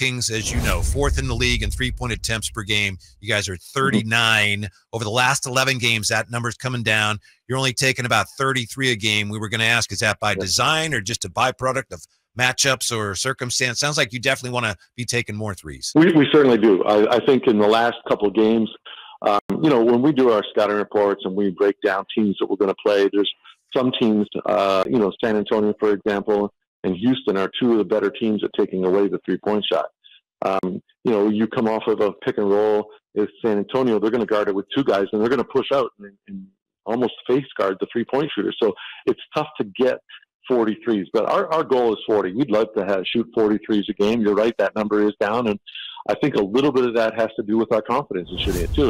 Kings, as you know, fourth in the league in three point attempts per game. You guys are 39 over the last 11 games. That number's coming down. You're only taking about 33 a game. We were going to ask, is that by design or just a byproduct of matchups or circumstance? Sounds like you definitely want to be taking more threes. We, we certainly do. I, I think in the last couple of games, um, you know, when we do our scouting reports and we break down teams that we're going to play, there's some teams, uh, you know, San Antonio, for example, and Houston are two of the better teams at taking away the three point shot. Um, you know, you come off of a pick and roll is San Antonio, they're going to guard it with two guys and they're going to push out and, and almost face guard the three point shooter. So it's tough to get 43s, but our, our goal is 40. We'd love to have, shoot 43s a game. You're right, that number is down. And I think a little bit of that has to do with our confidence in shooting it too.